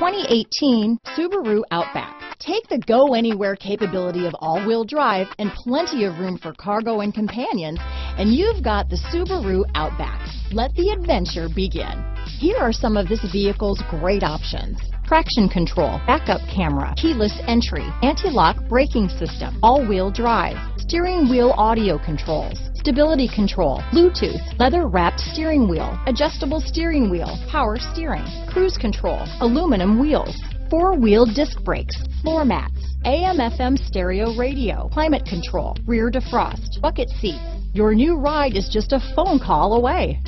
2018 Subaru Outback. Take the go anywhere capability of all-wheel drive and plenty of room for cargo and companions, and you've got the Subaru Outback. Let the adventure begin. Here are some of this vehicle's great options. Traction control, backup camera, keyless entry, anti-lock braking system, all-wheel drive, steering wheel audio controls, stability control, Bluetooth, leather wrapped steering wheel, adjustable steering wheel, power steering, cruise control, aluminum wheels, four wheel disc brakes, floor mats, AM FM stereo radio, climate control, rear defrost, bucket seats. Your new ride is just a phone call away.